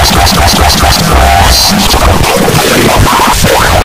stress, stress, stress,